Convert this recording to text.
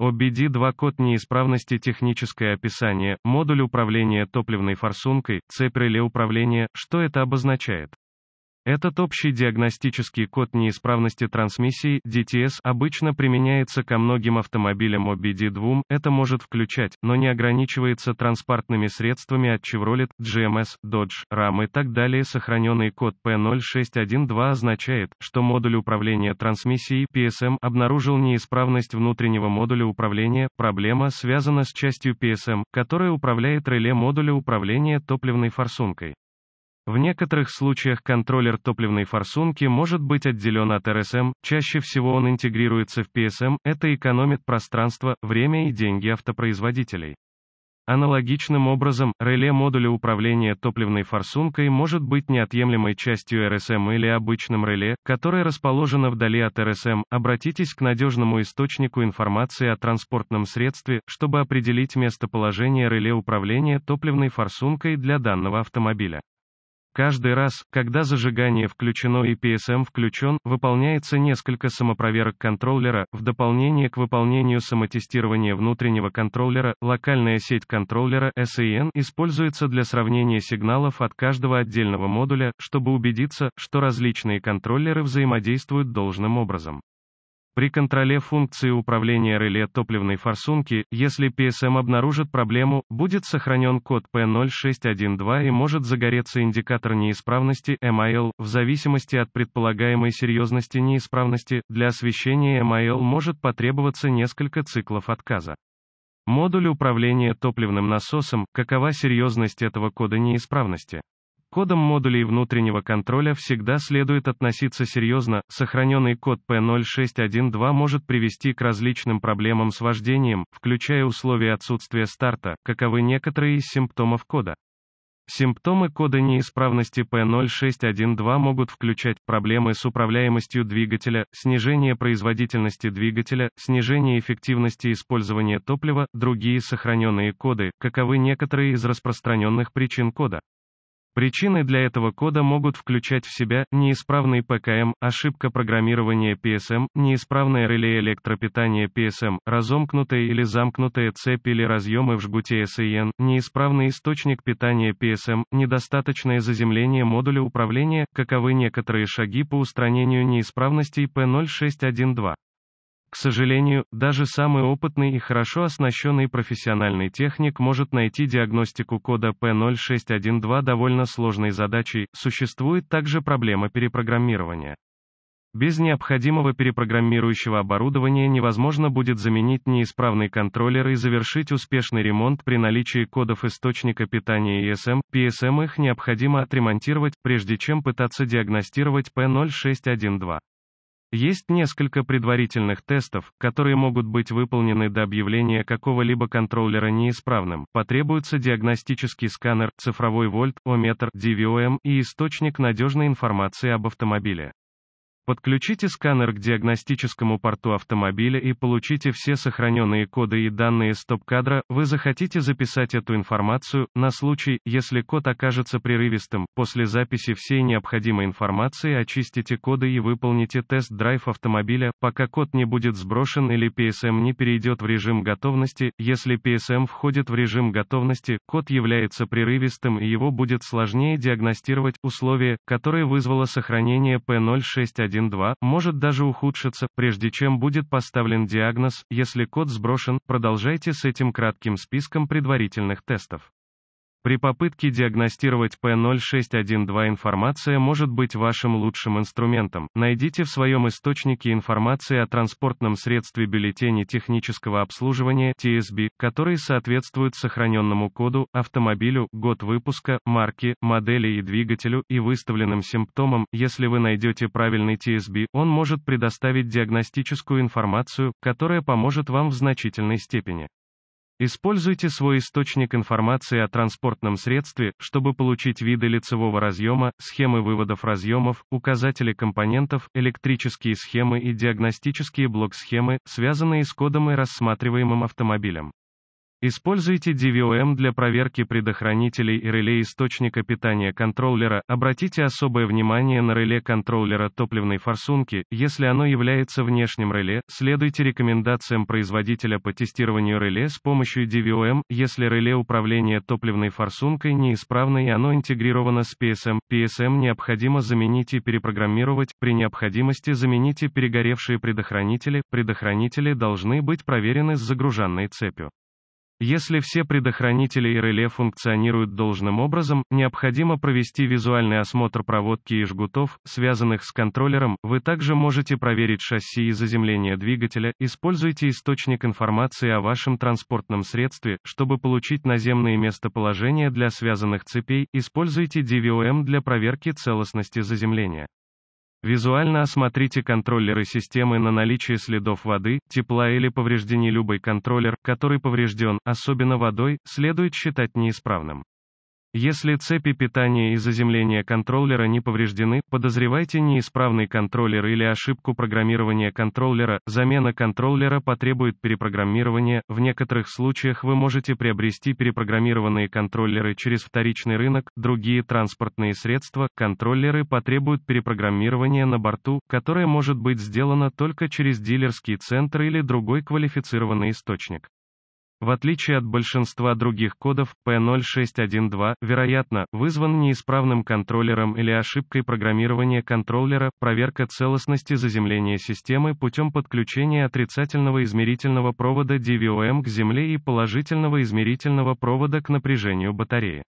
OBD2 код неисправности техническое описание, модуль управления топливной форсункой, цепь реле управления, что это обозначает? Этот общий диагностический код неисправности трансмиссии DTS обычно применяется ко многим автомобилям OBD2, это может включать, но не ограничивается транспортными средствами от Chevrolet, GMS, Dodge, Ram и так далее. Сохраненный код P0612 означает, что модуль управления трансмиссией PSM обнаружил неисправность внутреннего модуля управления, проблема связана с частью PSM, которая управляет реле модуля управления топливной форсункой. В некоторых случаях контроллер топливной форсунки может быть отделен от РСМ, чаще всего он интегрируется в PSM, это экономит пространство, время и деньги автопроизводителей. Аналогичным образом, реле модуля управления топливной форсункой может быть неотъемлемой частью РСМ или обычным реле, которое расположено вдали от РСМ. Обратитесь к надежному источнику информации о транспортном средстве, чтобы определить местоположение реле управления топливной форсункой для данного автомобиля. Каждый раз, когда зажигание включено и PSM включен, выполняется несколько самопроверок контроллера, в дополнение к выполнению самотестирования внутреннего контроллера, локальная сеть контроллера SAN используется для сравнения сигналов от каждого отдельного модуля, чтобы убедиться, что различные контроллеры взаимодействуют должным образом. При контроле функции управления реле топливной форсунки, если PSM обнаружит проблему, будет сохранен код P0612 и может загореться индикатор неисправности MIL, в зависимости от предполагаемой серьезности неисправности, для освещения MIL может потребоваться несколько циклов отказа. Модуль управления топливным насосом, какова серьезность этого кода неисправности? Кодам модулей внутреннего контроля всегда следует относиться серьезно, сохраненный код P0612 может привести к различным проблемам с вождением, включая условия отсутствия старта, каковы некоторые из симптомов кода. Симптомы кода неисправности P0612 могут включать проблемы с управляемостью двигателя, снижение производительности двигателя, снижение эффективности использования топлива, другие сохраненные коды, каковы некоторые из распространенных причин кода. Причины для этого кода могут включать в себя неисправный ПКМ, ошибка программирования PSM, неисправное реле электропитания PSM, разомкнутая или замкнутая цепь или разъемы в жгуте SAN, неисправный источник питания PSM, недостаточное заземление модуля управления, каковы некоторые шаги по устранению неисправностей P0612. К сожалению, даже самый опытный и хорошо оснащенный профессиональный техник может найти диагностику кода P0612 довольно сложной задачей, существует также проблема перепрограммирования. Без необходимого перепрограммирующего оборудования невозможно будет заменить неисправный контроллер и завершить успешный ремонт при наличии кодов источника питания ESM, PSM их необходимо отремонтировать, прежде чем пытаться диагностировать P0612. Есть несколько предварительных тестов, которые могут быть выполнены до объявления какого-либо контроллера неисправным. Потребуется диагностический сканер, цифровой вольт, ометр, DVOM и источник надежной информации об автомобиле. Подключите сканер к диагностическому порту автомобиля и получите все сохраненные коды и данные стоп-кадра. Вы захотите записать эту информацию, на случай, если код окажется прерывистым. После записи всей необходимой информации очистите коды и выполните тест-драйв автомобиля, пока код не будет сброшен или PSM не перейдет в режим готовности. Если PSM входит в режим готовности, код является прерывистым и его будет сложнее диагностировать. Условие, которое вызвало сохранение P061 1.2, может даже ухудшиться, прежде чем будет поставлен диагноз, если код сброшен, продолжайте с этим кратким списком предварительных тестов. При попытке диагностировать P0612 информация может быть вашим лучшим инструментом. Найдите в своем источнике информации о транспортном средстве бюллетени технического обслуживания TSB, который соответствует сохраненному коду, автомобилю, год выпуска, марки, модели и двигателю, и выставленным симптомам. Если вы найдете правильный TSB, он может предоставить диагностическую информацию, которая поможет вам в значительной степени. Используйте свой источник информации о транспортном средстве, чтобы получить виды лицевого разъема, схемы выводов разъемов, указатели компонентов, электрические схемы и диагностические блок-схемы, связанные с кодом и рассматриваемым автомобилем. Используйте DVOM для проверки предохранителей и реле источника питания контроллера. Обратите особое внимание на реле контроллера топливной форсунки, если оно является внешним реле. Следуйте рекомендациям производителя по тестированию реле с помощью DVOM, если реле управления топливной форсункой неисправно и оно интегрировано с PSM. PSM необходимо заменить и перепрограммировать. При необходимости замените перегоревшие предохранители. Предохранители должны быть проверены с загруженной цепью. Если все предохранители и реле функционируют должным образом, необходимо провести визуальный осмотр проводки и жгутов, связанных с контроллером. Вы также можете проверить шасси и заземление двигателя. Используйте источник информации о вашем транспортном средстве, чтобы получить наземные местоположения для связанных цепей. Используйте DVOM для проверки целостности заземления. Визуально осмотрите контроллеры системы на наличие следов воды, тепла или повреждений любой контроллер, который поврежден, особенно водой, следует считать неисправным. Если цепи питания и заземления контроллера не повреждены, подозревайте неисправный контроллер или ошибку программирования контроллера. Замена контроллера потребует перепрограммирования. В некоторых случаях вы можете приобрести перепрограммированные контроллеры через вторичный рынок. Другие транспортные средства, контроллеры потребуют перепрограммирования на борту, которое может быть сделано только через дилерский центр или другой квалифицированный источник. В отличие от большинства других кодов, P0612, вероятно, вызван неисправным контроллером или ошибкой программирования контроллера, проверка целостности заземления системы путем подключения отрицательного измерительного провода DVOM к земле и положительного измерительного провода к напряжению батареи.